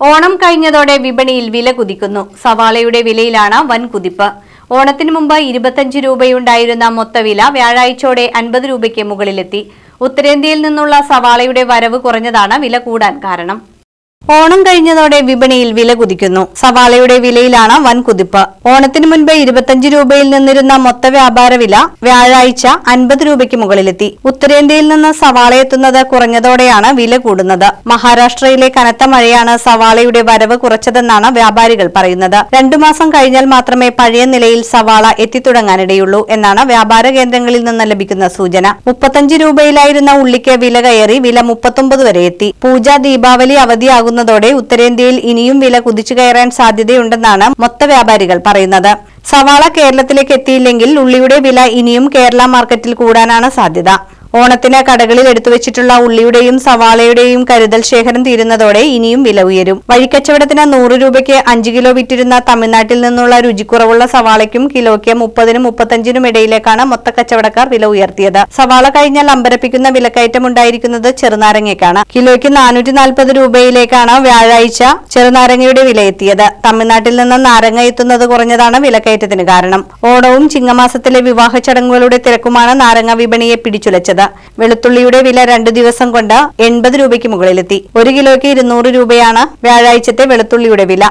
ഓണം കഴിഞ്ഞതോടെ വിപണിയിൽ വില കുതിക്കുന്നു. സവാളയുടെ വിലയിലാണ് വൻ കുതിപ്പ്. ഓണത്തിന് മുമ്പ് ഇരുപത്തഞ്ച് രൂപയുണ്ടായിരുന്ന മൊത്തവില വ്യാഴാഴ്ചയോടെ അൻപത് രൂപയ്ക്ക് മുകളിലെത്തി. ഉത്തരേന്ത്യയിൽ നിന്നുള്ള സവാളയുടെ വരവ് കുറഞ്ഞതാണ് വില കൂടാൻ കാരണം. ഓണം കഴിഞ്ഞതോടെ വിപണിയിൽ വില കുതിക്കുന്നു. സവാളയുടെ വിലയിലാണ് വൻ കുതിപ്പ്. ഓണത്തിന് മുൻപ് ഇരുപത്തിയഞ്ച് രൂപയിൽ നിന്നിരുന്ന മൊത്ത വ്യാപാര വില വ്യാഴാഴ്ച അൻപത് രൂപയ്ക്ക് മുകളിലെത്തി. ഉത്തരേന്ത്യയിൽ നിന്ന് സവാള എത്തുന്നത് കുറഞ്ഞതോടെയാണ് വില കൂടുന്നത്. മഹാരാഷ്ട്രയിലെ കനത്ത മഴയാണ് സവാളയുടെ വരവ് കുറച്ചതെന്നാണ് വ്യാപാരികൾ പറയുന്നത്. രണ്ടു മാസം കഴിഞ്ഞാൽ മാത്രമേ പഴയ നിലയിൽ സവാള എത്തിത്തുടങ്ങാനിടയുള്ളൂ എന്നാണ് വ്യാപാര കേന്ദ്രങ്ങളിൽ നിന്ന് ലഭിക്കുന്ന സൂചന. മുപ്പത്തഞ്ച് രൂപയിലായിരുന്ന ഉള്ളിക്ക് വില കയറി വില മുപ്പത്തൊമ്പത് വരെ എത്തി. പൂജ ദീപാവലി അവധിയാകുന്നതോടെ ഉത്തരേന്ത്യയിൽ ഇനിയും വില കുതിച്ചു കയറാൻ സാധ്യതയുണ്ടെന്നാണ് മൊത്ത വ്യാപാരികൾ പറയുന്നത്. സവാള കേരളത്തിലേക്ക് എത്തിയില്ലെങ്കിൽ ഉള്ളിയുടെ വില ഇനിയും കേരള മാർക്കറ്റിൽ കൂടാനാണ് സാധ്യത. ഓണത്തിന് കടകളിൽ എടുത്തുവച്ചിട്ടുള്ള ഉള്ളിയുടെയും സവാളയുടെയും കരുതൽ ശേഖരം തീരുന്നതോടെ ഇനിയും വില ഉയരും. വഴിക്കച്ചവടത്തിന് നൂറ് രൂപയ്ക്ക് അഞ്ച് കിലോ വിറ്റിരുന്ന തമിഴ്നാട്ടിൽ നിന്നുള്ള രുചിക്കുറവുള്ള സവാളയ്ക്കും കിലോയ്ക്ക് മുപ്പതിനും മുപ്പത്തഞ്ചിനും ഇടയിലേക്കാണ് മൊത്ത കച്ചവടക്കാർ വില ഉയർത്തിയത്. സവാള കഴിഞ്ഞാൽ അമ്പരപ്പിക്കുന്ന വിലക്കയറ്റം ഉണ്ടായിരിക്കുന്നത് ചെറുനാരങ്ങയ്ക്കാണ്. കിലോയ്ക്ക് നാനൂറ്റി നാൽപ്പത് രൂപയിലേക്കാണ് വ്യാഴാഴ്ച ചെറുനാരങ്ങയുടെ വില എത്തിയത്. തമിഴ്നാട്ടിൽ നിന്ന് നാരങ്ങ എത്തുന്നത് കുറഞ്ഞതാണ് വിലക്കയറ്റത്തിന് കാരണം. ഓണവും ചിങ്ങമാസത്തിലെ വിവാഹ ചടങ്ങുകളുടെ തിരക്കുമാണ് നാരങ്ങ വിപണിയെ പിടിച്ചുലച്ചത്. വെളുത്തുള്ളിയുടെ വില രണ്ടു ദിവസം കൊണ്ട് എൺപത് രൂപയ്ക്ക് മുകളിലെത്തി. ഒരു കിലോയ്ക്ക് ഇരുന്നൂറ് രൂപയാണ് വ്യാഴാഴ്ചത്തെ വെളുത്തുള്ളിയുടെ വില.